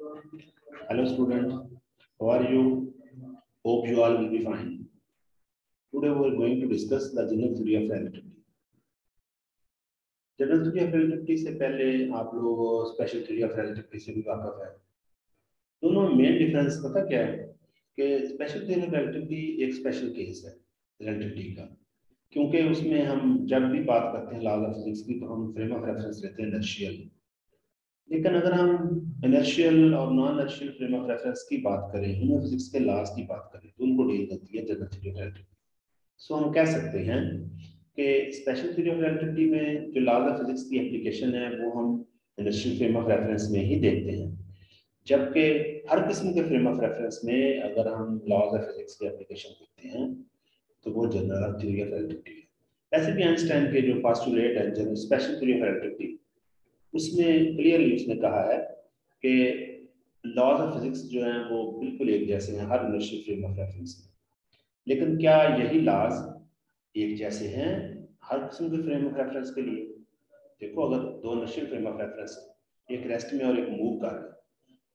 Hello student, how are you? Hope you all will be fine. Today we are going to discuss the general theory of relativity. General theory of relativity से पहले आप लोग special theory of relativity से भी वाकफ है दोनों main difference पता क्या है कि स्पेशल थ्योरी ऑफ़ रिलेटिविटी एक स्पेशल केस है रिलेटिविटी का क्योंकि उसमें हम जब भी बात करते हैं लॉज ऑफ़ फिजिक्स की तो हम फ्रेम ऑफ़ रेफरेंस लेते हैं इनर्शियल लेकिन अगर हम इनर्शियल और non inertial frame of reference की बात करें ह्यूमन फिजिक्स के लॉज की बात करें तो उनको डील करती है general theory of relativity so हम कह सकते हैं कि स्पेशल थ्योरी ऑफ़ रिलेटिविटी में जो लॉज ऑफ़ फिजिक्स की एप्लीकेशन है, वो हम इनर्शियल फ्रेम ऑफ़ रेफरेंस में ही देखते हैं। जबकि हर किस्म के फ्रेम ऑफ़ रेफरेंस में अगर हम लॉज ऑफ़ फिजिक्स की एप्लीकेशन देखते हैं तो वो जनरल थ्योरी ऑफ़ रिलेटिविटी है। ऐसे भी आइंस्टाइन के जो पास्टुलेट है general special theory of relativity उसमें क्लियरली उसने कहा है कि लॉज ऑफ़ फिजिक्स जो हैं वो बिल्कुल एक जैसे हैं, हर इनर्शियल फ्रेम ऑफ़ रेफरेंस में लेकिन क्या यही लॉज एक जैसे हैं हर किस्म के फ्रेम ऑफ़ रेफरेंस के लिए? देखो, अगर दो इनर्शियल फ्रेम ऑफ़ रेफरेंस एक रेस्ट में और एक मूव कर रहे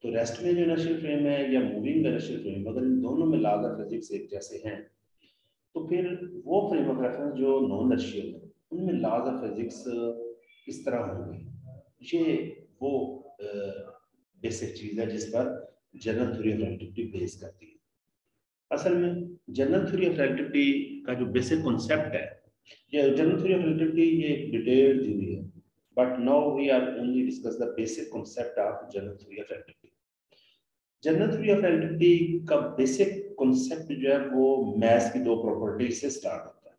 तो रेस्ट में जो इनर्शियल फ्रेम है या मूविंग इनर्शियल फ्रेम अगर इन दोनों में लॉज ऑफ़ फिजिक्स एक जैसे हैं तो फिर वो फ्रेम ऑफ़ रेफरेंस जो नॉन इनर्शियल है, उनमें लॉज ऑफ़ फिजिक्स किस तरह होंगे। ये वो बेसिक चीज़ है जिस पर general theory of relativity base करती है। असल में जनरल थ्योरी ऑफ़ रिलेटिविटी का जो बेसिक कॉन्सेप्ट है, ये जनरल थ्योरी ऑफ़ रिलेटिविटी ये एक डिटेल्ड थ्योरी है but now we are only discuss the basic concept of general theory of relativity general theory of relativity का बेसिक कॉन्सेप्ट जो है वो मैथ्स की दो प्रॉपर्टी से स्टार्ट होता है।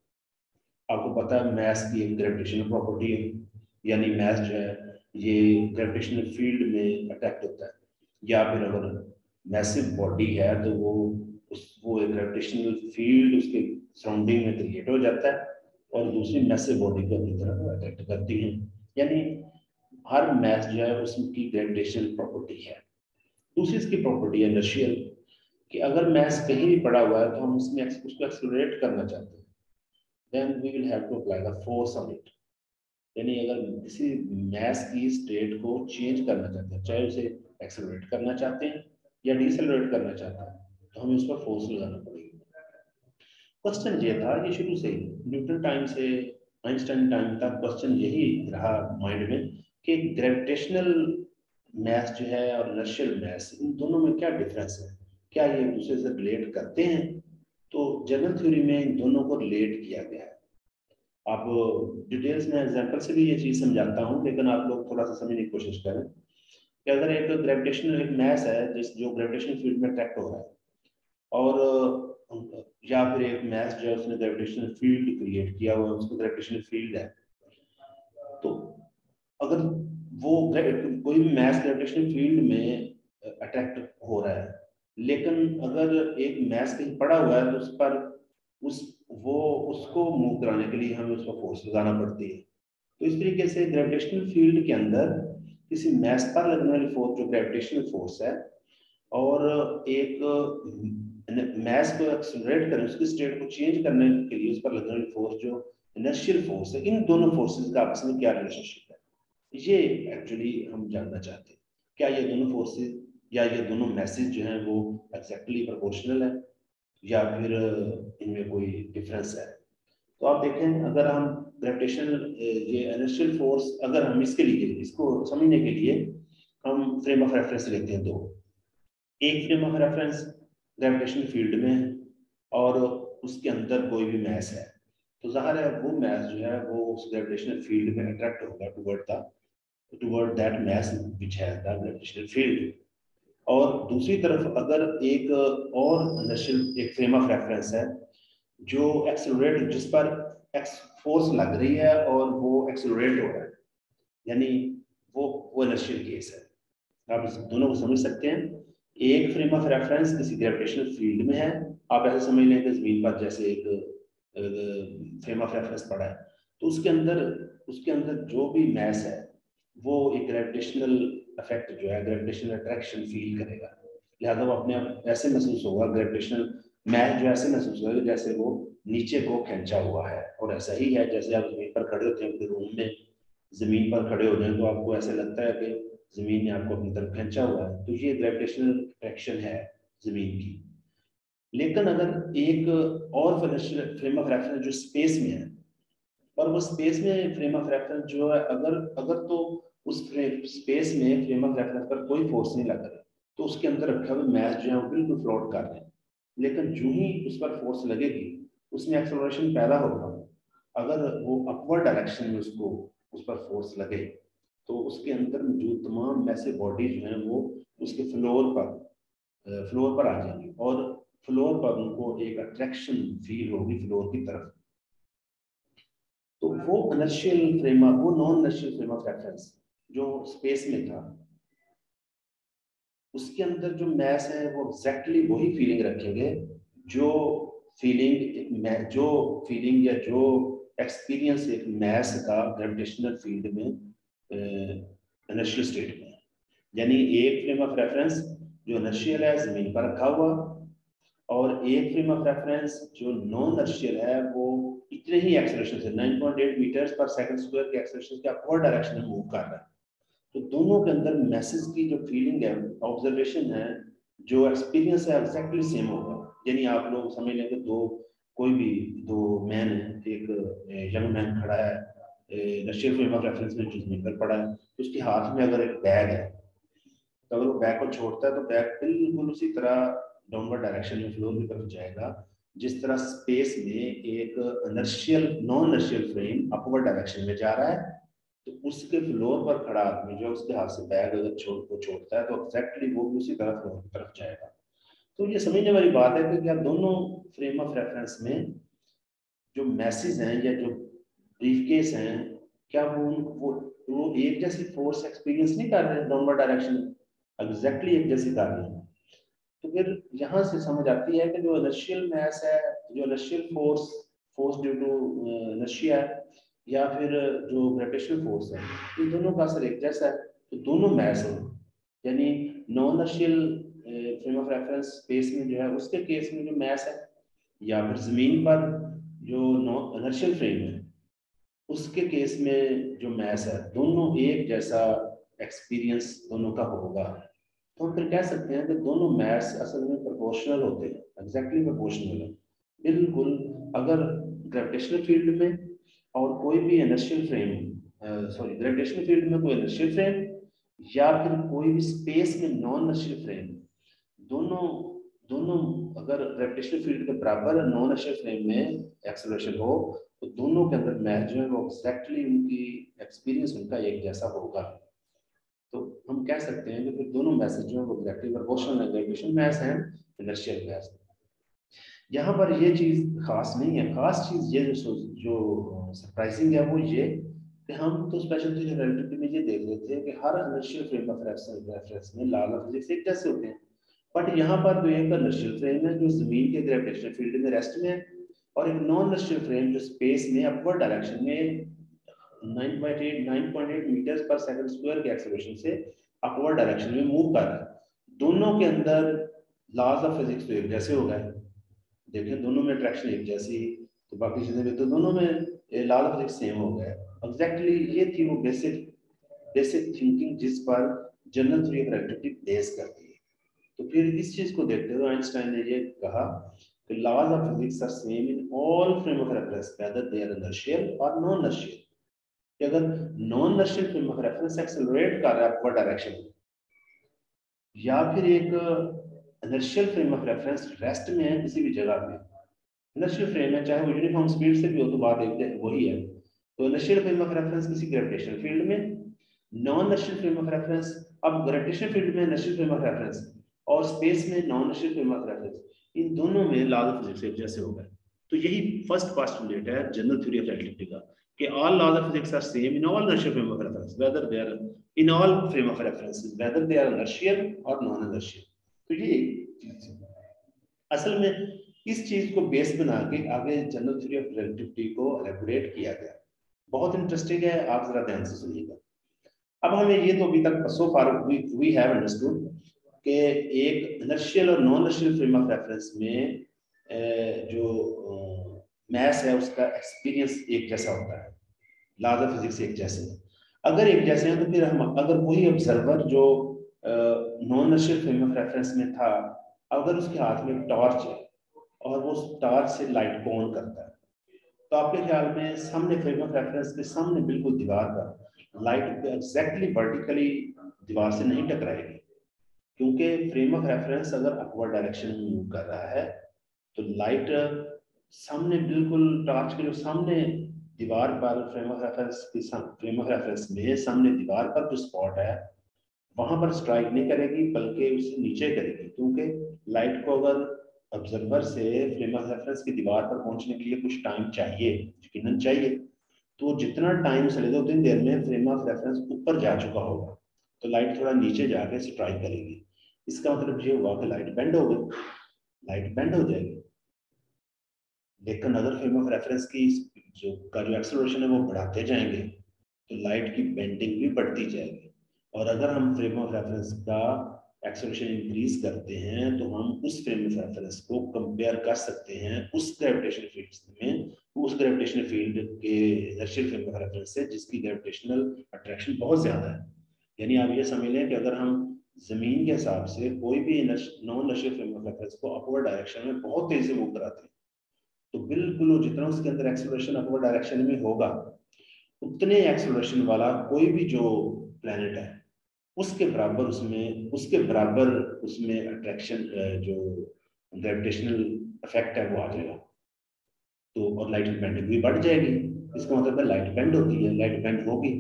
आपको पता है मैथ्स की एक ग्रेविटेशनल प्रॉपर्टी है, यानी मैथ्स जो है ये ग्रेविटेशनल फ़ील्ड में अटैक्ट होता है। या फिर अगर मैसिव बॉडी है तो वो उस, वो ग्रेविटेशनल फ़ील्ड उसके सराउंडिंग में क्रिएट हो जाता है और दूसरी मैसिव बॉडी को अपनी तरफ़ अट्रैक्ट करती है। यानी हर मैथ जो है उसकी ग्रेविटेशनल प्रॉपर्टी है। दूसरी इसकी प्रॉपर्टी है इनर्शियल कि अगर मैथ कहीं भी पड़ा हुआ है तो हम उसमें उसको एक्सलोरेट करना चाहते हैं। Then we will have to apply the force on it यानी अगर किसी मैथ की स्टेट को चेंज करना चाहते हैं, चाहे उसे एक्सेलरेट करना चाहते हैं या डिसलरेट करना चाहते हैं तो हमें उस पर फोर्स लगाना पड़ेगा। क्वेश्चन ये था ये शुरू से न्यूटन टाइम से, आइंस्टाइन टाइम तक क्वेश्चन यही रहा माइंड में कि ग्रेविटेशनल मैथ जो है और इनर्शियल मैथ इन दोनों में क्या डिफरेंस है? क्या ये दूसरे से रिलेट करते हैं? तो जनरल थ्योरी में इन दोनों को रिलेट किया गया है। आप डिटेल्स में एग्जांपल से भी ये चीज़ समझाता हूँ, लेकिन आप लोग थोड़ा सा समझने की कोशिश करें। कि अगर एक ग्रेविटेशनल एक मैस है, जिस जो ग्रेविटेशनल फ़ील्ड में अट्रैक्ट हो रहा है। और, या फिर एक मैस जो है उसने ग्रेविटेशनल फ़ील्ड क्रिएट किया हुआ उसको ग्रेविटेशनल फ़ील्ड है। तो अगर वो कोई भी मैस ग्रेविटेशनल फ़ील्ड में अट्रैक्ट हो रहा है, लेकिन अगर एक मैस कहीं पड़ा हुआ है तो उस पर, उस वो उसको मूव कराने के लिए हमें उस पर फोर्स लगाना पड़ती है। तो इस तरीके से ग्रेविटेशनल फ़ील्ड के अंदर किसी मैस पर लगने वाली फोर्स जो ग्रेविटेशनल फोर्स है, और एक मैस को एक्सलरेट करें उसकी स्टेट को चेंज करने के लिए उस पर लगने वाली फोर्स जो इनर्शियल फोर्स है, इन दोनों फोर्सेस का आपस में क्या रिलेशनशिप है? ये एक्चुअली हम जानना चाहते हैं। क्या ये दोनों फोर्सेस या ये दोनों मैसेज जो हैं, वो एग्जैक्टली प्रोपोर्शनल है? या फिर इनमें कोई डिफरेंस है। तो आप देखें, अगर हम ग्रेविटेशनल ये इनर्शियल फोर्स अगर हम इसके लिए, इसको समझने के लिए, हम फ्रेम ऑफ़ रेफरेंस लेते हैं दो। एक frame of reference gravitational field में, और उसके अंदर कोई भी मैस है। तो ज़ाहिर है, वो मैस जो है, वो उस ग्रेविटेशनल फ़ील्ड में अट्रैक्ट होगा toward the that mass which the gravitational field और दूसरी तरफ़ अगर एक और नशल एक फ्रेम ऑफ़ रेफरेंस है, जो एक्सलोरेट जिस पर एक्स फोर्स लग रही है और वो एक्सलोरेट हो रहा है, यानी वो वो नशल केस है। आप दोनों को समझ सकते हैं। एक फ्रेम ऑफ़ रेफरेंस किसी ग्रेविटेशनल फ़ील्ड में है। आप ऐसे समझ लें कि ज़मीन पर जैसे एक फ्रेम ऑफ़ रेफरेंस पड़ा है। तो उसके अंदर उसके अंदर जो भी मैस है, वो एक ग्रेविटेशनल इफ़ेक्ट जो है ग्रेविटेशनल अट्रैक्शन फील करेगा। लिहाजा वो अपने आप ऐसे महसूस होगा ग्रेविटेशनल मैच जो ऐसे महसूस होगा जैसे वो नीचे को खींचा हुआ है और ऐसा ही है जैसे आप ज़मीन पर खड़े होते हैं, अपने रूम में ज़मीन पर खड़े हो जाए तो आपको ऐसे लगता है कि ज़मीन ने आपको अपनी तरफ़ खींचा हुआ है। तो ये ग्रेविटेशनल अट्रैक्शन है ज़मीन की। लेकिन अगर एक और फ्रेम ऑफ़ रेफरेंस जो स्पेस में है, और वो स्पेस में फ्रेम ऑफ़ रेफरेंस जो है, अगर अगर तो उस स्पेस में फ्रेम ऑफ़ रेफरेंस पर कोई फोर्स नहीं लग रहा तो उसके अंदर रखे हुए मैच जो है वो बिल्कुल फ्लोट कर रहे हैं। लेकिन जो ही उस पर फोर्स लगेगी, उसमें एक्सलोरेशन पैदा होगा। अगर वो अपवर्ड डायरेक्शन में उसको, उस पर फोर्स लगे तो उसके अंदर मौजूद तमाम वैसे बॉडी जो हैं वो उसके फ्लोर पर फ्लोर पर आ जाएँगी। और फ्लोर पर उनको एक अट्रैक्शन फील होगी फ्लोर की तरफ़। तो वो अनर्शियल फ्रेम वो non inertial frame of reference जो स्पेस में था, उसके अंदर जो मैस है, वो एग्जैक्टली exactly वही फीलिंग रखेंगे जो फीलिंग जो फीलिंग या जो एक्सपीरियंस एक मैस का ग्रेविटेशनल फ़ील्ड में इनर्शियल स्टेट में यानी एक फ्रेम ऑफ़ रेफरेंस जो इनर्शियल है, ज़मीन पर रखा हुआ, और एक फ्रेम ऑफ़ रेफरेंस जो नॉन इनर्शियल है, वो इतने ही एक्सेलरेशन से 9.8 मीटर्स पर सेकंड स्क्वायर के एक्सेलरेशन के अपवर्ड डायरेक्शन में मूव कर रहा है। तो दोनों के अंदर मैसेज की जो फीलिंग है ऑब्जर्वेशन है, जो एक्सपीरियंस है एग्जैक्टली सेम होगा। यानी आप लोग समझ लें कि दो, कोई भी दो मैन है, एक यंग मैन खड़ा है रशियल फ्रेम ऑफ़ रेफरेंस में जो ज़मीन पर पड़ा है तो उसके हाथ में अगर एक बैग है तो अगर वो बैग को छोड़ता है तो बैग बिल्कुल उसी तरह डाउनवर्ड डायरेक्शन में फ्लोर की तरफ़ जाएगा, जिस तरह स्पेस में एक inertial non inertial frame upward direction में जा रहा है तो उसके फ्लोर पर खड़ा आदमी जो उसके हाथ से बैग अगर छोड़ को छोड़ता है तो एग्जैक्टली वो भी उसी तरह फ्लोर की तरफ़ जाएगा। तो ये समझने वाली बात है कि क्या दोनों फ्रेम ऑफ़ रेफरेंस में जो मैसेज हैं या जो ब्रीफ केस हैं, क्या वो वो वो एक जैसी फोर्स एक्सपीरियंस नहीं कर रहे डाउनवर्ड डायरेक्शन एग्जैक्टली एक जैसी कर रहे हैं। तो फिर यहाँ से समझ आती है कि जो इनर्शियल मैस है, जो inertial force force due to inertia है या फिर जो ग्रेविटेशनल फोर्स है इन दोनों का असर एक जैसा है तो दोनों मैस हैं। यानी non inertial frame of reference space में जो है, उसके केस में जो मैस है, या फिर ज़मीन पर जो नॉन इनर्शियल फ्रेम है, उसके केस में जो मैस है, दोनों एक जैसा एक्सपीरियंस दोनों का होगा। तो हम फिर कह सकते हैं कि दोनों मैथ्स असल में प्रोपोर्शनल होते हैं एग्जैक्टली exactly प्रोपोर्शनल है। बिल्कुल, अगर ग्रेविटेशनल फ़ील्ड में और कोई भी inertial frame sorry gravitational field में कोई इनर्शियल फ्रेम या फिर कोई भी स्पेस में नॉन इनर्शियल फ्रेम दोनों दोनों अगर ग्रेविटेशनल फ़ील्ड के बराबर नॉन इनर्शियल फ्रेम में एक्सेलरेशन हो तो दोनों के अंदर मैच जो है वो एक्जैक्टली उनकी एक्सपीरियंस उनका एक जैसा होगा। तो हम कह सकते हैं कि फिर दोनों मैसेज जो है वो डायरेक्टली प्रोपोर्शनल है ग्रेविटेशन मैस है इनर्शियल मैस यहाँ पर ये चीज़ खास नहीं है। खास चीज़ ये जो जो सरप्राइजिंग है वो ये कि हम तो स्पेशल रिलेटिविटी में ये देख लेते हैं कि हर इनर्शियल फ्रेम ऑफ़ रेफरेंस में लाल ऑफ़ फिजिक्स एक जैसे होते हैं। बट यहाँ पर जो एक इनर्शियल फ्रेम है जो ज़मीन के ग्रेविटेशनल फ़ील्ड में रेस्ट में है और एक नॉन इनर्शियल फ्रेम जो स्पेस में अपवर्ड डायरेक्शन में 9.8 9.8 मीटर्स पर सेकंड स्क्वायर के एक्सेलरेशन से अपवर्ड डायरेक्शन में मूव कर रहा है। दोनों के अंदर लॉज ऑफ़ फिजिक्स तो एक जैसे हो गए। देखें, दोनों में अट्रैक्शन एक जैसी तो बाकी चीज़ें भी तो दोनों में लॉज ऑफ़ सेम हो गए एग्जैक्टली ये थी वो बेसिक बेसिक थिंकिंग जिस पर general theory of relativity base करती है। तो फिर इस चीज़ को देखते हुए आइंस्टाइन ने ये कहा कि laws of physics are same in all frame of reference whether they are inertial और नॉन इनर्शियल कि अगर non inertial frame of reference accelerate कर रहा है अपवर्ड डायरेक्शन या फिर एक inertial frame of reference rest में है किसी भी जगह पे इनर्शियल फ्रेम है चाहे वो यूनिफॉर्म स्पीड से भी हो तो बात एक वही है। तो इनर्शियल फ्रेम ऑफ़ रेफरेंस किसी ग्रेविटेशनल फ़ील्ड में non inertial frame of reference अब ग्रेविटेशनल फ़ील्ड में नर्शियल फ्रेम ऑफ़ रेफरेंस और स्पेस में non inertial frame of reference इन दोनों में लॉज ऑफ़ फिजिक्स जैसे हो गए। तो यही फ़र्स्ट पोस्टुलेट है जनरल थ्योरी ऑफ़ रिलेटिविटी का कि all laws of physics are same in all inertial frame of reference, whether they are in all frame of references, whether they are inertial or non-inertial. तो ये असल में इस चीज़ को base बना के आगे जनरल थ्योरी ऑफ़ रिलेटिविटी को एलेबोरेट किया गया। बहुत इंटरेस्टिंग है, आप जरा ध्यान से सुनिएगा। अब हमें ये तो अभी तक so far we have understood कि एक इनर्शियल और non inertial frame of reference में जो मैथ्स है, उसका एक्सपीरियंस एक जैसा होता है। लॉज ऑफ़ फिजिक्स एक जैसे अगर एक जैसे हैं तो फिर हम, अगर कोई ऑब्जर्वर जो non inertial frame of reference में था, अगर उसके हाथ में टॉर्च है और वो टॉर्च से लाइट को ऑन करता है। तो आपके ख्याल में सामने फ्रेम ऑफ़ रेफरेंस के सामने बिल्कुल दीवार पर लाइट एग्जैक्टली वर्टिकली दीवार से नहीं टकराएगी। क्योंकि फ्रेम ऑफ़ रेफरेंस अगर अपवर्ड डायरेक्शन में मूव कर रहा है तो लाइट सामने बिल्कुल टॉर्च के जो सामने दीवार पर फ्रेम ऑफ़ रेफरेंस की फ्रेम ऑफ़ रेफरेंस में सामने दीवार पर जो स्पॉट है, वहाँ पर स्ट्राइक नहीं करेगी, बल्कि उससे नीचे करेगी। क्योंकि लाइट को अगर ऑब्जर्वर से फ्रेम ऑफ़ रेफरेंस की दीवार पर पहुँचने के लिए कुछ टाइम चाहिए, यकीनन चाहिए। तो जितना टाइम चलेगा उतनी देर में फ्रेम ऑफ़ रेफरेंस ऊपर जा चुका होगा। तो लाइट थोड़ा नीचे जाके स्ट्राइक करेगी। इसका मतलब ये हुआ कि लाइट बेंड हो गई। लाइट बेंड हो जाएगी। लेकिन अगर फ्रेम ऑफ़ रेफरेंस की जो का जो एक्सलोरेशन है वो बढ़ाते जाएँगे तो लाइट की बेंडिंग भी बढ़ती जाएगी। और अगर हम फ्रेम ऑफ़ रेफरेंस का एक्सलेशन इंक्रीज करते हैं तो हम उस फ्रेम ऑफ़ रेफरेंस को कंपेयर कर सकते हैं उस ग्रेविटेशनल फ़ील्ड में उस ग्रेविटेशनल फ़ील्ड के इनर्शियल फ्रेम ऑफ़ रेफरेंस से जिसकी ग्रेविटेशनल अट्रैक्शन बहुत ज़्यादा है। यानी आप ये समझ लें कि अगर हम ज़मीन के हिसाब से कोई भी non inertial frame of reference को अपवर्ड डायरेक्शन में बहुत तेज़ी से मूव कराते हैं तो बिल्कुल जितना उसके अंदर एक्सलोरेशन अपवर्ड डायरेक्शन में होगा, उतने एक्सलोरेशन वाला कोई भी जो प्लेनेट है उसके बराबर उसमें, उसके बराबर उसमें अट्रैक्शन जो ग्रेविटेशनल इफ़ेक्ट है वो आ जाएगा। तो और लाइट बेंडिंग भी बढ़ जाएगी। इसका मतलब है लाइट बेंड होती है लाइट बेंड होगी।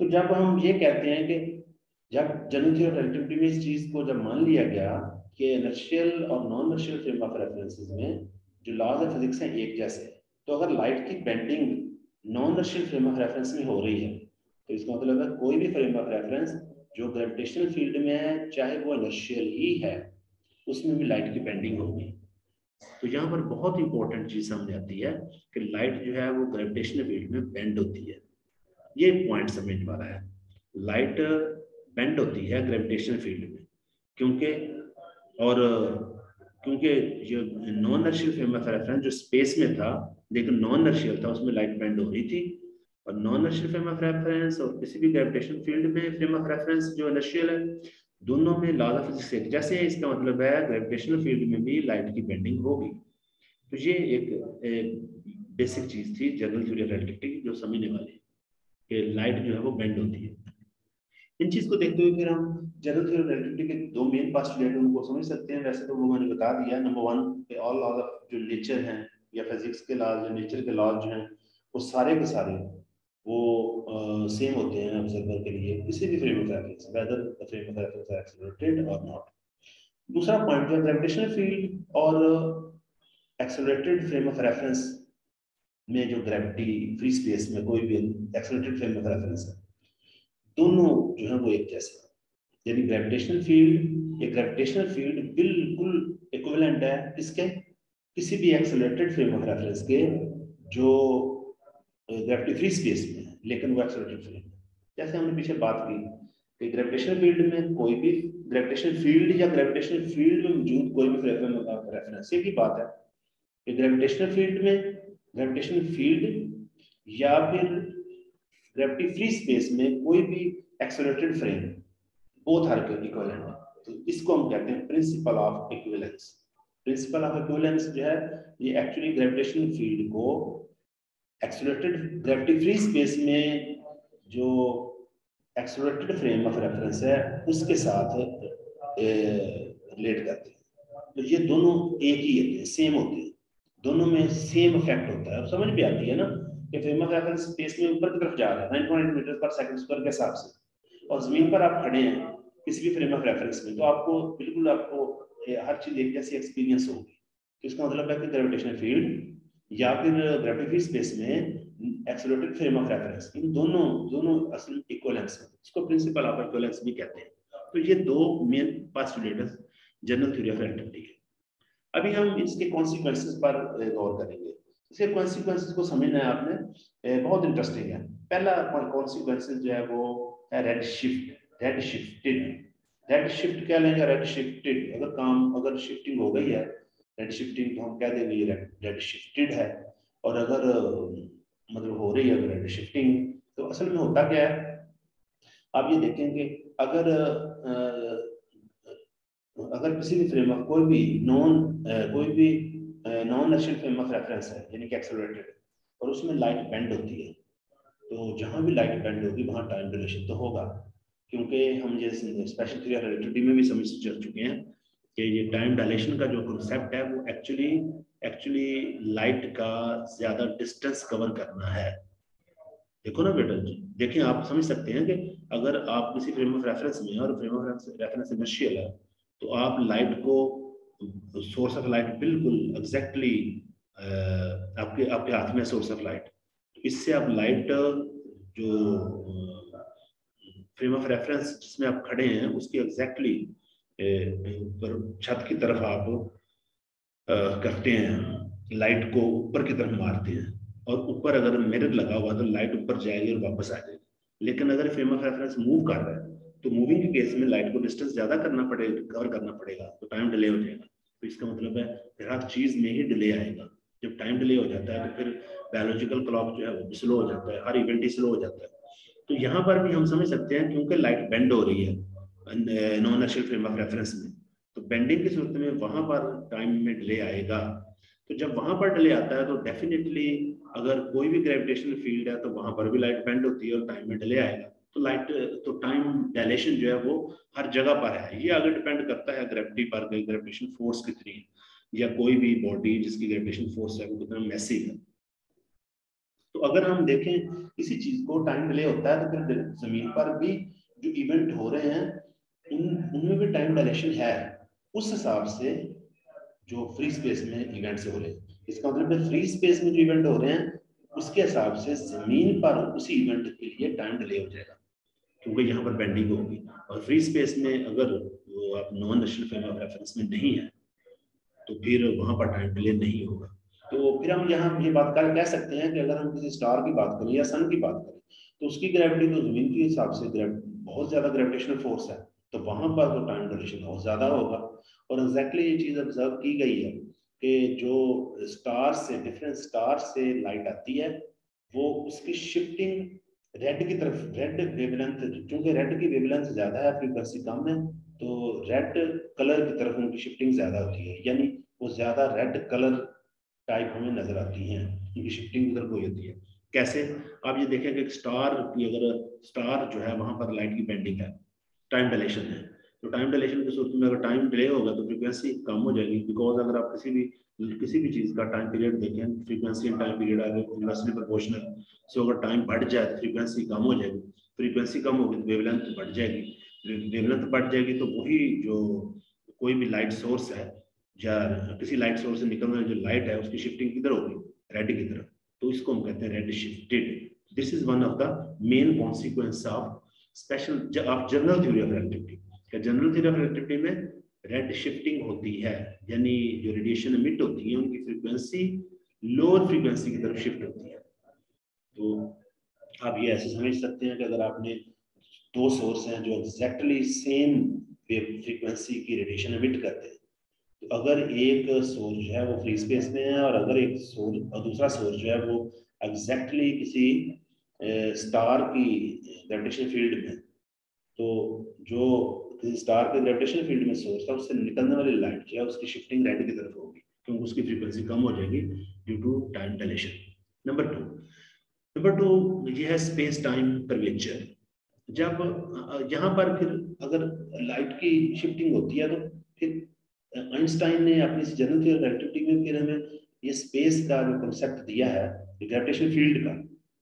तो जब हम ये कहते हैं कि जब जनरल थ्योरी रिलेटिविटी में इस चीज़ को जब मान लिया गया कि इनर्शियल और non inertial frame of references में जो लॉज ऑफ़ फिजिक्स हैं एक जैसे तो अगर लाइट की bending non inertial frame of reference में हो रही है तो इसका मतलब है कोई भी फ्रेम ऑफ़ रेफरेंस जो ग्रेविटेशनल फ़ील्ड में है, चाहे वो इनर्शियल ही है, उसमें भी लाइट की बेंडिंग होगी। तो यहाँ पर बहुत इंपॉर्टेंट चीज़ समझ आती है कि लाइट जो है वो ग्रेविटेशनल फ़ील्ड में बेंड होती है। ये पॉइंट समझ वाला है। लाइट बेंड होती है ग्रेविटेशनल फ़ील्ड में, क्योंकि और, क्योंकि जो नॉन नर्शियल फ़ेमस रेफरेंस जो स्पेस में था लेकिन नॉन नर्शियल था, उसमें लाइट बेंड हो रही थी। और non inertial frame of reference और किसी भी ग्रेविटेशन फ़ील्ड में फ्रेम ऑफ़ रेफरेंस जो नशियल है दोनों में लॉज ऑफ़ फिजिक्स एक जैसे इसका मतलब है ग्रेविटेशनल फ़ील्ड में भी लाइट की बेंडिंग होगी। तो ये एक, एक बेसिक चीज़ थी जनरल थ्योरी रिलेटिविटी जो समझने वाली कि लाइट जो है वो बेंड होती है। इन चीज़ को देखते हुए फिर हम जनरल थ्योरी रिलेटिविटी के दो मेन पास्टुलेट उनको समझ सकते हैं। वैसे तो वो मैंने बता दिया number one all laws of जो नेचर हैं या फिजिक्स के लॉज जो नेचर के लॉज जो हैं वो सारे के सारे वो सेम होते हैं ऑब्जर्वर के लिए, किसी भी frame of reference whether the frame of reference are accelerated और नॉट दूसरा पॉइंट जो ग्रेविटेशनल फ़ील्ड और एक्सेलरेटेड फ्रेम ऑफ़ रेफरेंस में जो ग्रेविटी फ्री स्पेस में कोई भी एक्सेलरेटेड फ्रेम ऑफ़ रेफरेंस है, दोनों जो है वो एक जैसे यानी ग्रेविटेशनल फ़ील्ड एक ग्रेविटेशनल फ़ील्ड बिल्कुल इक्विवेलेंट है किसके? किसी भी एक्सेलरेटेड फ्रेम ऑफ़ रेफरेंस के जो ग्रेविटी फ्री स्पेस में है, लेकिन वो एक्सलरेटेड फ़ील्ड जैसे हमने पीछे बात की कि ग्रेविटेशनल फ़ील्ड में कोई भी ग्रेविटेशनल फ़ील्ड या ग्रेविटेशनल फ़ील्ड में मौजूद कोई भी रेफरेंस ही बात है कि ग्रेविटेशनल फ़ील्ड में ग्रेविटेशनल फ़ील्ड या फिर ग्रेविटी फ्री स्पेस में कोई भी accelerated frame both are equivalent है। तो इसको हम कहते हैं principle of equivalence principle of equivalence जो है, ये एक्चुअली ग्रेविटेशनल फ़ील्ड को एक्सोलेटेड ग्रेविटी फ्री स्पेस में जो एक्सोलेटेड फ्रेम ऑफ़ रेफरेंस है, उसके साथ रिलेट करते हैं। तो ये दोनों एक ही होते हैं सेम होते हैं। दोनों में सेम इफ़ेक्ट होता है। समझ भी आती है ना कि फ्रेम ऑफ़ रेफरेंस स्पेस में ऊपर की तरफ़ जा रहा है 9.8 मीटर पर सेकंड स्क्वायर के हिसाब से। और ज़मीन पर आप खड़े हैं, किसी भी फ्रेम ऑफ़ रेफरेंस में तो आपको बिल्कुल आपको हर चीज़ एक जैसी एक्सपीरियंस होगी। तो इसका मतलब है कि ग्रेविटेशनल फ़ील्ड या फिर ग्रेविटी स्पेस में एक्सलोटेड फ्रेम ऑफ़ रेफरेंस, इन दोनों दोनों असल इक्वलेंस है। इसको प्रिंसिपल ऑफ़ इक्वलेंस भी कहते हैं। तो ये दो main postulates general theory of relativity के। अभी हम इसके कॉन्सिक्वेंसेस पर गौर करेंगे। इसके कॉन्सिक्वेंसेस को समझना है आपने बहुत इंटरेस्टिंग है। पहला कॉन्सिक्वेंसेस जो है वो है red shift red shifted red shift क्या लेंगे? रेड शिफ्टेड अगर काम, अगर शिफ्टिंग हो गई है रेड शिफ्टिंग तो हम कह देंगे ये रेड शिफ्टेड है। और अगर मतलब हो रही है अगर रेड शिफ्टिंग तो असल में होता क्या है? आप ये देखेंगे, अगर अगर किसी भी फ्रेम ऑफ़ कोई भी नॉन कोई भी non inertial frame of reference है, यानी कि एक्सेलरेटेड और उसमें लाइट बेंड होती है तो जहाँ भी लाइट बेंड होगी, वहाँ टाइम डिलेशन तो होगा। क्योंकि हम ये स्पेशल थ्री रिलेटिविटी में भी समझ चुके हैं कि ये टाइम डायलेशन का जो कॉन्सेप्ट है, वो एक्चुअली एक्चुअली लाइट का ज़्यादा डिस्टेंस कवर करना है। देखो ना बेटा देखिए आप समझ सकते हैं कि अगर आप किसी फ्रेम ऑफ़ रेफरेंस में और फ्रेम ऑफ़ रेफरेंस इनर्शियल है तो आप लाइट को सोर्स ऑफ़ लाइट बिल्कुल एग्जैक्टली आपके आपके हाथ में सोर्स ऑफ़ लाइट तो इससे आप लाइट जो फ्रेम ऑफ़ रेफरेंस जिसमें आप खड़े हैं, उसकी एग्जैक्टली ऊपर छत की तरफ़ आप करते हैं, लाइट को ऊपर की तरफ़ मारते हैं। और ऊपर अगर मिरर लगा हुआ तो लाइट ऊपर जाएगी और वापस आ जाएगी। लेकिन अगर फ्रेम ऑफ़ रेफरेंस मूव कर रहा है तो मूविंग के केस में लाइट को डिस्टेंस ज़्यादा करना पड़ेगा कवर करना पड़ेगा तो टाइम डिले हो जाएगा। तो इसका मतलब है फिर हर चीज़ में ही डिले आएगा। जब टाइम डिले हो जाता है तो फिर बायोलॉजिकल क्लॉक जो है, वो स्लो हो जाता है, हर इवेंट ही स्लो हो जाता है। तो यहाँ पर भी हम समझ सकते हैं, क्योंकि लाइट बेंड हो रही है non inertial frame of reference में। तो बेंडिंग की सूरत में वहाँ पर टाइम में डिले आएगा। तो जब वहाँ पर डिले आता है तो डेफिनेटली अगर कोई भी ग्रेविटेशनल फ़ील्ड है तो वहाँ पर भी लाइट बेंड होती है और टाइम में डिले आएगा। तो लाइट तो टाइम डायलेशन जो है, वो हर जगह पर है। ये अगर डिपेंड करता है ग्रेविटी पर ग्रेविटेशन फोर्स कितनी है या कोई भी बॉडी जिसकी ग्रेविटेशन फोर्स है, वो कितना मैसिव है। तो अगर हम देखें, किसी चीज़ को टाइम डिले होता है तो फिर ज़मीन पर भी जो इवेंट हो रहे हैं उन, उनमें भी टाइम डायलेशन है, उस हिसाब से जो फ्री स्पेस में इवेंट्स हो रहे हैं। इसका मतलब फ्री स्पेस में जो इवेंट हो रहे हैं, उसके हिसाब से ज़मीन पर उसी इवेंट के लिए टाइम डिले हो जाएगा, क्योंकि यहाँ पर बेंडिंग होगी। और फ्री स्पेस में अगर वो आप non inertial frame of reference में नहीं है तो फिर वहाँ पर टाइम डिले नहीं होगा। तो फिर हम यहाँ ये बात कर कह सकते हैं कि अगर हम किसी स्टार की बात करें या सन की बात करें तो उसकी ग्रेविटी तो ज़मीन के हिसाब से बहुत ज़्यादा ग्रेविटेशनल फोर्स है। तो वहाँ पर तो टाइम ड्यूरेशन बहुत ज़्यादा होगा। और एग्जैक्टली ये चीज़ ऑब्ज़र्व की गई है कि जो स्टार से डिफरेंट स्टार से लाइट आती है, वो उसकी शिफ्टिंग रेड की तरफ़ रेड वेवलेंथ क्योंकि रेड की वेवलेंथ ज़्यादा है फ्रीक्वेंसी कम है तो रेड कलर की तरफ़ उनकी शिफ्टिंग ज़्यादा होती है। यानी वो ज़्यादा रेड कलर टाइप हमें नज़र आती हैं, उनकी शिफ्टिंग उधर को होती है। कैसे? आप ये देखें कि स्टार की अगर स्टार जो है, वहाँ पर लाइट की बेंडिंग है। टाइम डिलेशन है। तो टाइम डिलेशन की सूरत में अगर टाइम डिले होगा तो फ्रीक्वेंसी कम हो जाएगी बिकॉज़ अगर आप किसी भी किसी भी चीज़ का टाइम पीरियड देखें फ्रीक्वेंसी एंड टाइम पीरियड आगे इन्वर्सली प्रोपोर्शनल सो अगर टाइम बढ़ जाए तो फ्रीक्वेंसी कम हो जाएगी। फ्रीक्वेंसी कम होगी तो वेवलेंथ बढ़ जाएगी। वेवलेंथ बढ़ जाएगी तो वही जो कोई भी लाइट सोर्स है, या किसी लाइट सोर्स से निकलने वाली जो लाइट है, उसकी शिफ्टिंग किधर होगी? रेड की तरफ़। तो इसको हम कहते हैं red shifted this is one of the main consequence of special of general theory of relativity general theory of relativity में रेड शिफ्टिंग होती है, यानी जो रेडिएशन इमिट होती है, उनकी फ्रीक्वेंसी लोअर फ्रीक्वेंसी की तरफ़ शिफ्ट होती है। तो आप ये ऐसे समझ सकते हैं कि अगर आपने दो सोर्स हैं जो एग्जैक्टली सेम फ्रीक्वेंसी की रेडिएशन इमिट करते हैं तो अगर एक सोर्स जो है वो फ्री स्पेस में है और अगर एक सोर्स दूसरा सोर्स जो है वो एग्जैक्टली किसी स्टार की ग्रेविटेशन फ़ील्ड में। तो जो किसी स्टार के ग्रेविटेशन फ़ील्ड में सोर्स था, उससे निकलने वाली लाइट जो है, उसकी शिफ्टिंग रेड की तरफ़ होगी, क्योंकि उसकी फ्रीक्वेंसी कम हो जाएगी due to time dilation number two number two ये है स्पेस टाइम कर्वेचर जब यहाँ पर फिर अगर लाइट की शिफ्टिंग होती है तो फिर आइंस्टाइन ने अपनी जनरल थ्योरी रिलेटिविटी में फिर हमें ये स्पेस का जो कॉन्सेप्ट दिया है ग्रेविटेशन फ़ील्ड का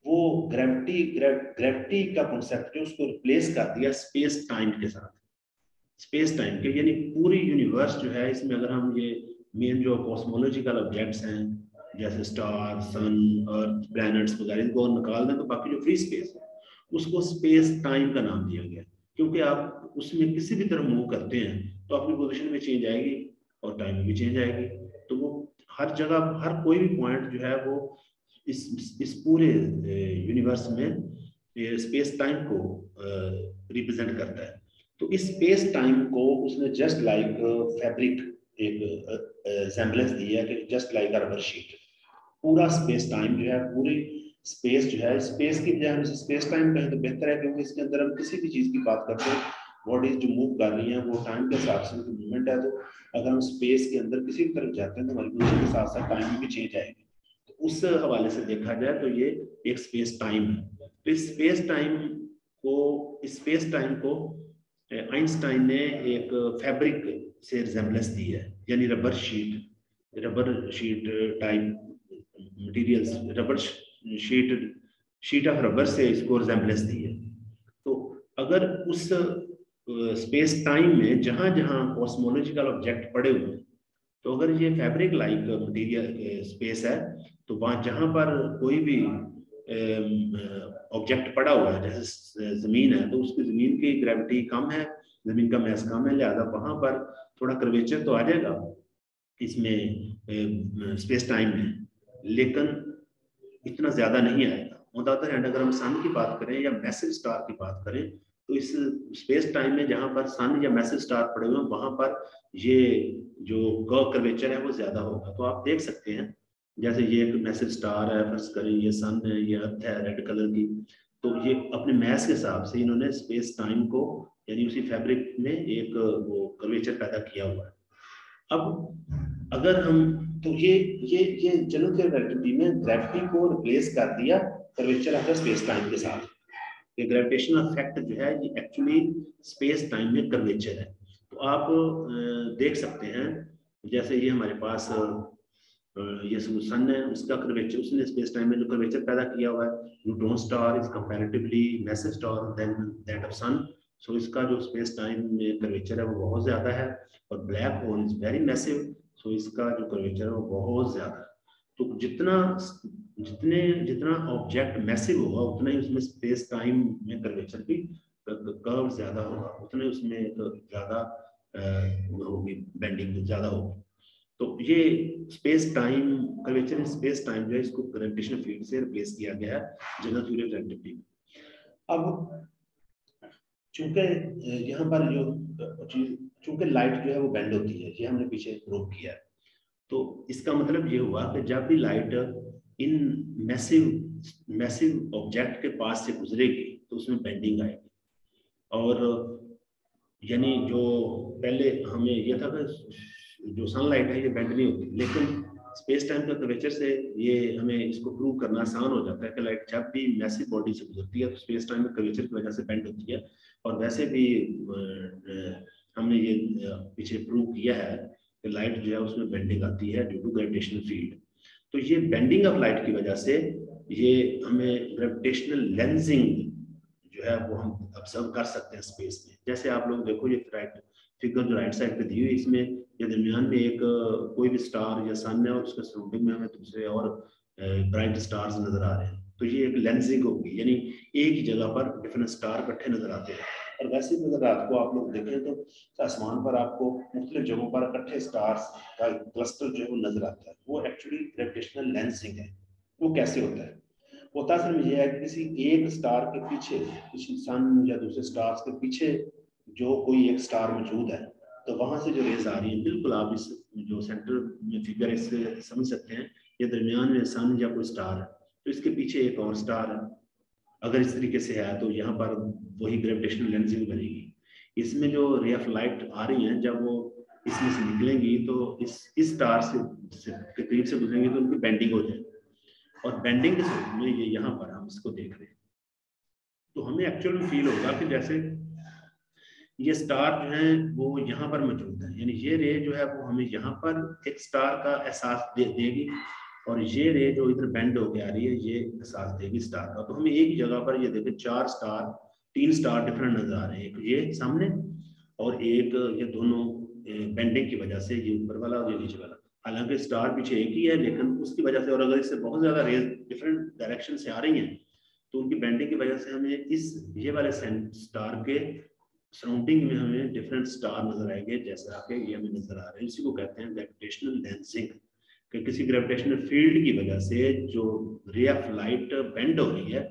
वो ग्रेविटी ग्रेविटी का कॉन्सेप्ट है उसको रिप्लेस कर दिया स्पेस टाइम के साथ। स्पेस टाइम के, यानी पूरी यूनिवर्स जो है, इसमें अगर हम ये मेन जो कॉस्मोलॉजिकल ऑब्जेक्ट्स हैं, जैसे स्टार सन अर्थ प्लैनेट्स वगैरह, इनको निकाल दें तो बाकी जो फ्री स्पेस है, उसको स्पेस टाइम का नाम दिया गया। क्योंकि आप उसमें किसी भी तरह मूव करते हैं तो अपनी पोजिशन में चेंज आएगी और टाइम भी चेंज आएगी। तो वो हर जगह, हर कोई भी पॉइंट जो है, वो इस इस पूरे यूनिवर्स में स्पेस टाइम को रिप्रेजेंट करता है। तो इस स्पेस टाइम को उसने जस्ट लाइक फैब्रिक एक एग्जाम्पलेंस है कि जस्ट लाइक रबर शीट पूरा स्पेस टाइम जो है, पूरी स्पेस जो है स्पेस की बजाय हम स्पेस टाइम कहें तो बेहतर है क्योंकि इसके अंदर हम किसी भी चीज़ की बात करते हैं। बॉडीज जो मूव कर रही हैं, वो टाइम के हिसाब से मूवमेंट है। तो अगर हम स्पेस के अंदर किसी भी तरफ़ जाते हैं तो हमारी पोजिशन के साथ साथ टाइम भी चेंज आएगी। उस हवाले से देखा जाए तो ये एक स्पेस टाइम है। तो इस स्पेस टाइम को स्पेस टाइम को आइंस्टाइन ने एक फैब्रिक से रिजेंबलेंस दी है, यानी rubber sheet rubber sheet type materials rubber sheet sheet of rubber से इसको रिजेंबलेंस दी है। तो अगर उस स्पेस टाइम में जहाँ जहाँ कॉस्मोलॉजिकल ऑब्जेक्ट पड़े हुए हैं तो अगर ये फैब्रिक लाइक मटेरियल स्पेस है तो वहाँ जहाँ पर कोई भी ऑब्जेक्ट पड़ा हुआ है, जैसे ज़मीन है तो उसकी ज़मीन की ग्रेविटी कम है, ज़मीन का मैस कम है, लिहाजा वहाँ पर थोड़ा कर्वेचर तो आ जाएगा, इसमें स्पेस टाइम में। लेकिन इतना ज़्यादा नहीं आएगा। ऑन हैंड अगर हम सन की बात करें या मैसेज स्टार की बात करें तो इस स्पेस टाइम में जहाँ पर सन या मैसेज स्टार पड़े हुए हैं, वहाँ पर ये जो कर्व कर्वेचर है वो ज़्यादा होगा। तो आप देख सकते हैं जैसे ये एक मैसिव स्टार है फ़र्स्ट करें, ये सन है, ये अर्थ है, रेड कलर की। तो ये अपने मैस के हिसाब से इन्होंने स्पेस टाइम को, यानी उसी फैब्रिक में एक वो कर्वेचर पैदा किया हुआ है। अब अगर हम तो ये ये ये जनरल रिलेटिविटी में ग्रेविटी को रिप्लेस कर दिया कर्वेचर ऑफ़ स्पेस टाइम के साथ। ये ग्रेविटेशनल इफ़ेक्ट जो है, ये एक्चुअली स्पेस टाइम में कर्वेचर है। तो आप देख सकते हैं, जैसे ये हमारे पास ये सन है उसका कर्वेचर उसने स्पेस टाइम में जो कर्वेचर पैदा किया हुआ है neutron star is comparatively massive star than that of sun so इसका जो स्पेस टाइम में कर्वेचर है वो बहुत ज़्यादा है और black hole is very massive so इसका जो कर्वेचर है वो बहुत ज़्यादा तो जितना जितने जितना ऑब्जेक्ट मैसिव होगा, उतना ही उसमें स्पेस टाइम में कर्वेचर भी कर्व ज़्यादा होगा, उतने उसमें ज़्यादा होगी बेंडिंग ज़्यादा होगी। तो ये space time curvature space time जो है, इसको ग्रेविटेशनल फ़ील्ड से रिप्लेस किया गया है जनरल थ्योरी ऑफ़ रिलेटिविटी अब, चूँकि यहाँ पर जो चूँकि लाइट जो है वो बेंड होती है, ये हमने पीछे प्रूव किया है। तो इसका मतलब ये हुआ कि जब भी लाइट इन मैसिव मैसिव ऑब्जेक्ट के पास से गुजरेगी तो उसमें बेंडिंग आएगी। और, यानी जो पहले हमें यह था कि जो सनलाइट है, ये बेंड नहीं होती। लेकिन स्पेस टाइम का कर्वेचर से ये हमें इसको प्रूव करना आसान हो जाता है कि लाइट जब भी मैसिव बॉडी से गुजरती है तो स्पेस टाइम में कर्वेचर की वजह से बेंड होती है। और वैसे भी हमने ये पीछे प्रूव किया है कि लाइट जो है उसमें बेंडिंग आती है ड्यू टू ग्रेविटेशनल फ़ील्ड तो ये बेंडिंग ऑफ़ लाइट की वजह से ये हमें ग्रेविटेशनल लेंसिंग जो है वो हम ऑब्ज़र्व कर सकते हैं स्पेस में। जैसे आप लोग देखो ये राइट फिगर जो राइट साइड पे दी हुई इसमें ये दरमियान में एक, कोई भी स्टार या सन है और उसके सराउंडिंग में हमें दूसरे और ब्राइट स्टार्स नज़र आ रहे हैं। तो ये एक लेंसिंग होगी, यानी एक ही जगह पर डिफरेंट स्टार इकट्ठे नज़र आते हैं। और वैसे भी अगर रात को आप लोग देखें तो आसमान पर आपको मुख्तलिफ़ जगहों पर इकट्ठे स्टार्स का क्लस्टर जो है वो नज़र आता है। वो एक्चुअली ग्रेविटेशनल लेंसिंग है। वो कैसे होता है? होता सिर्फ़ ये है कि किसी एक स्टार के पीछे, किसी सन या दूसरे स्टार्स के पीछे जो कोई एक स्टार मौजूद है तो वहाँ से जो रेस आ रही है बिल्कुल आप इस जो सेंटर में फिगर इससे समझ सकते हैं ये दरमियान में सन या कोई स्टार है। तो इसके पीछे एक और स्टार है। अगर इस तरीके से है तो यहाँ पर वही ग्रेविटेशनल लेंसिंग बनेगी। इसमें जो रे ऑफ़ लाइट आ रही हैं जब वो इसमें से निकलेंगी तो इस इस स्टार से, से के करीब से गुजरेंगे तो उनकी बेंडिंग हो जाएगी। और बेंडिंग के में ये यहाँ पर हम इसको देख रहे हैं। तो हमें एक्चुअल में फील होगा कि जैसे ये स्टार जो है, वो यहाँ पर मौजूद है। यानी ये रे जो है, वो हमें यहाँ पर एक स्टार का एहसास दे, देगी और ये रे जो इधर बेंड होके आ रही है, ये एहसास देगी स्टार का। तो हमें एक ही जगह पर ये देखे, चार स्टार, तीन स्टार डिफरेंट नज़र आ रहे हैं। एक ये सामने और एक ये दोनों बेंडिंग की वजह से ये ऊपर वाला और ये नीचे वाला। हालाँकि स्टार पीछे एक ही है, लेकिन उसकी वजह से और अगर इससे बहुत ज़्यादा रेज डिफरेंट डायरेक्शन से आ रही हैं तो उनकी बेंडिंग की वजह से हमें इस, ये वाले स्टार के सराउंडिंग में हमें डिफरेंट स्टार नज़र आएँगे, जैसे आपके ये हमें नज़र आ रहे हैं, इसी को कहते हैं ग्रेविटेशनल लेंसिंग कि किसी ग्रेविटेशनल फ़ील्ड की वजह से जो रे ऑफ़ लाइट बेंड हो रही है,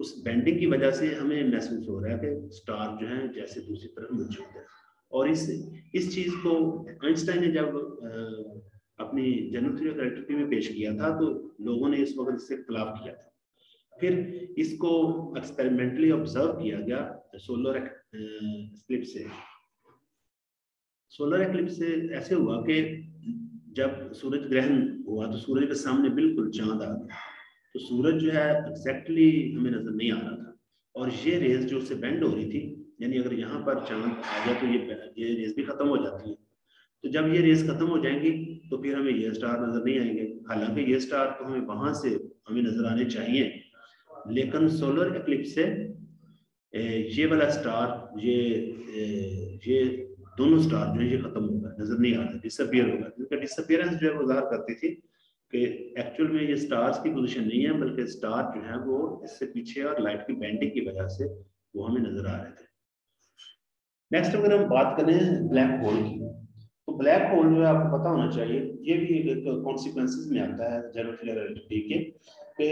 उस बेंडिंग की वजह से हमें महसूस हो रहा है कि स्टार जो है जैसे दूसरी तरफ़ मौजूद है। और इस इस चीज़ को आइंस्टाइन ने जब अपनी जनरल थ्योरी ऑफ़ में पेश किया था तो लोगों ने इस वक्त इससे इख्तलाफ किया था। फिर इसको एक्सपेरिमेंटली ऑब्ज़र्व किया गया सोलर एक्लिप्स से। सोलर एक्लिप्स से ऐसे हुआ कि जब सूरज ग्रहण हुआ तो सूरज के सामने बिल्कुल चाँद आ गया। तो सूरज जो है एग्जैक्टली हमें नज़र नहीं आ रहा था। और ये रेस जो उससे बेंड हो रही थी, यानी अगर यहाँ पर चाँद आ गया तो ये ये रेस भी खत्म हो जाती है। तो जब ये रेस खत्म हो जाएँगी तो फिर हमें ये स्टार नज़र नहीं आएँगे। हालाँकि ये स्टार तो हमें वहाँ से, हमें नज़र आने चाहिए। लेकिन सोलर एक्लिप्स से ये वाला स्टार, ये ये दोनों स्टार जो है, ये खत्म हो गए, नज़र नहीं आ रहे डिसअपियर हो गए। जिसका डिसअपियरेंस जो है, वो ज़ाहिर करती थी कि एक्चुअल में ये स्टार्स की पोजीशन नहीं है, बल्कि स्टार जो है, वो इससे पीछे और लाइट की बैंडिंग की वजह से वो हमें नज़र आ रहे थे। नेक्स्ट अगर हम बात करें ब्लैक होल की तो ब्लैक होल जो है, आपको पता होना चाहिए, ये भी एक कॉन्सिक्वेंसेज में आता है जनरल रिलेटिविटी कि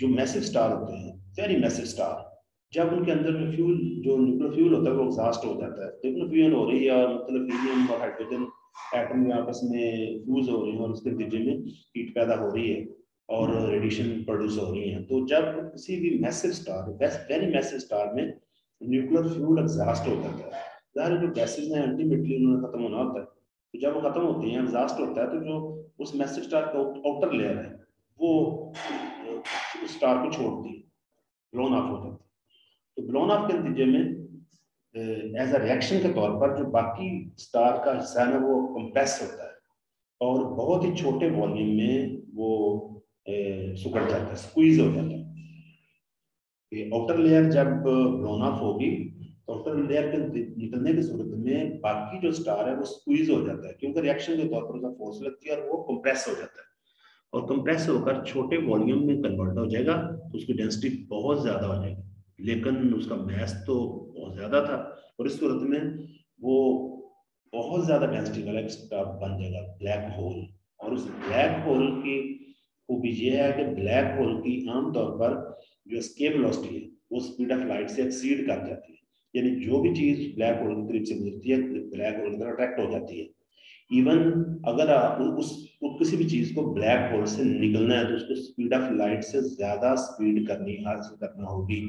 जो मैसिव स्टार होते हैं वेरी मैसिव स्टार जब उनके अंदर जो फ्यूल जो न्यूक्लियर फ्यूल होता है, वो एग्जॉस्ट हो जाता है। न्यूक्लियर फ्यूल हो रही है मतलब हीलियम और हाइड्रोजन एटम में आपस में फ्यूज हो रहे हैं और उसके नतीजे में हीट पैदा हो रही है और रेडिएशन प्रोड्यूस हो रही है। तो जब किसी भी massive star very massive star में न्यूक्लियर फ्यूल एग्जॉस्ट हो जाता है ज़ाहिर जो गैसेज हैं अल्टीमेटली उन्होंने खत्म होना होता है। तो जब वो खत्म होती हैं एग्जॉस्ट होता है तो जो उस मैसिव स्टार का आउटर लेयर है, वो स्टार को छोड़ती है ब्लोन ऑफ़ हो जाती तो ब्लोन ऑफ़ के नतीजे में एज अ रिएक्शन के तौर पर जो बाकी स्टार का हिस्सा है ना, वो कंप्रेस होता है। और बहुत ही छोटे वॉल्यूम में वो सुकड़ जाता है स्क्वीज हो जाता है। आउटर लेयर जब ब्लोन ऑफ़ होगी तो आउटर लेयर के निकलने की सूरत में बाकी जो स्टार है, वो स्क्वीज हो जाता है। क्योंकि रिएक्शन के तौर पर उसका फोर्स लगती है और वो कंप्रेस हो जाता है। और कंप्रेस होकर छोटे वॉल्यूम में कन्वर्ट हो जाएगा तो उसकी डेंसिटी बहुत ज़्यादा हो जाएगी। लेकिन उसका मैथ तो बहुत ज़्यादा था और इस सूरत में वो बहुत ज़्यादा डेंसिटी वाला स्टार बन जाएगा ब्लैक होल और उस ब्लैक होल की खूबी ये है कि ब्लैक होल की आमतौर पर जो स्केप वेलोसिटी है, वो स्पीड ऑफ़ लाइट से एक्सीड कर जाती है। यानी जो भी चीज़ ब्लैक होल के करीब से गुजरती है ब्लैक होल की तरफ़ अट्रैक्ट हो जाती है। इवन अगर आप उस किसी भी चीज़ को ब्लैक होल से निकलना है तो उसको स्पीड ऑफ़ लाइट से ज़्यादा स्पीड करनी हासिल करना होगी।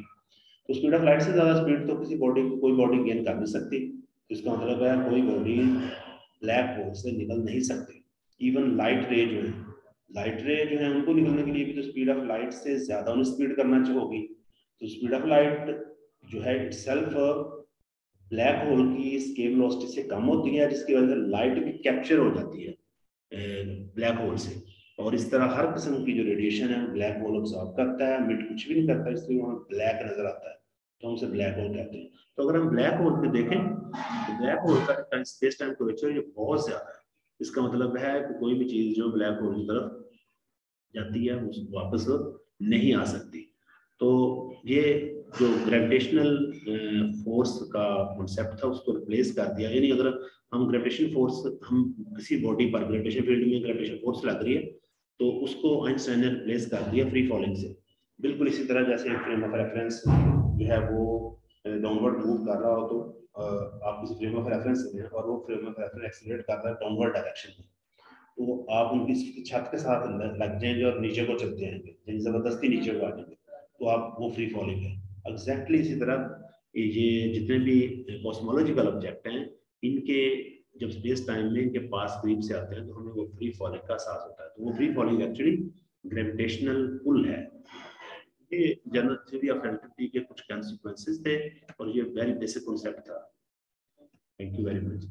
तो स्पीड ऑफ़ लाइट से ज़्यादा स्पीड तो किसी बॉडी कोई बॉडी गेन कर नहीं सकती। तो इसका मतलब है कोई बॉडी ब्लैक होल से निकल नहीं सकती। इवन लाइट रे जो है लाइट रे जो है, उनको निकलने के लिए भी तो स्पीड ऑफ़ लाइट से ज़्यादा उन्हें स्पीड करना चाहिए तो स्पीड ऑफ़ लाइट जो है इटसेल्फ ब्लैक होल की स्केप वेलोसिटी से कम होती है जिसकी वजह से लाइट भी कैप्चर हो जाती है ब्लैक होल से। और इस तरह हर किस्म की जो रेडिएशन है, ब्लैक होल ऑब्जॉर्व करता है, मिट कुछ भी नहीं करता, इसलिए वहाँ ब्लैक नज़र आता है तो हम उसे ब्लैक होल कहते हैं। तो अगर हम ब्लैक होल पे देखें तो ब्लैक होल का स्पेस टाइम कर्वेचर ये बहुत ज़्यादा है। इसका मतलब है कि कोई भी चीज़ जो ब्लैक होल की तरफ़ जाती है वो वापस नहीं आ सकती। तो ये जो ग्रेविटेशनल फोर्स का कॉन्सेप्ट था, उसको रिप्लेस कर दिया। यानी अगर हम ग्रेविटेशन फोर्स हम किसी बॉडी पर ग्रेविटेशन फ़ील्ड में ग्रेविटेशन फोर्स लग रही है तो उसको आइंस्टाइन ने रिप्लेस कर दिया फ्री फॉलिंग से। बिल्कुल इसी तरह जैसे फ्रेम ऑफ़ रेफरेंस जो है वो डाउनवर्ड मूव कर रहा हो तो आप किसी फ्रेम ऑफ़ रेफरेंस में और वो फ्रेम ऑफ़ रेफरेंस एक्सीलरेट कर रहा है डाउनवर्ड डायरेक्शन में। तो आप उनकी छत के साथ लग जाएँगे और नीचे को चलते जाएँगे ज़बरदस्ती नीचे को आ जाएँगे तो आप वो फ्री फॉलिंग है। एग्जैक्टली इसी तरह, ये जितने भी कॉस्मोलॉजिकल ऑब्जेक्ट हैं, इनके जब स्पेस टाइम में इनके पास करीब से आते हैं तो हमें वो फ्री फॉलिंग का एहसास होता है। तो वो free falling actually gravitational pull है। ये जनरल थ्योरी ऑफ़ रिलेटिविटी के कुछ कॉन्सिक्वेंसेस थे, और ये वेरी बेसिक कॉन्सेप्ट था। Thank you very much